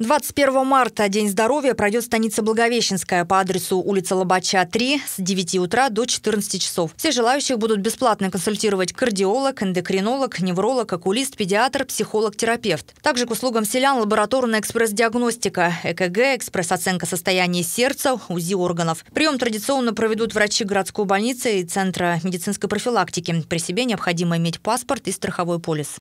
21 марта День здоровья пройдет в станице Благовещенская по адресу улица Лобача, 3 с 9 утра до 14 часов. Все желающих будут бесплатно консультировать кардиолог, эндокринолог, невролог, окулист, педиатр, психолог, терапевт. Также к услугам селян лабораторная экспресс-диагностика, ЭКГ, экспресс-оценка состояния сердца, УЗИ органов. Прием традиционно проведут врачи городской больницы и Центра медицинской профилактики. При себе необходимо иметь паспорт и страховой полис.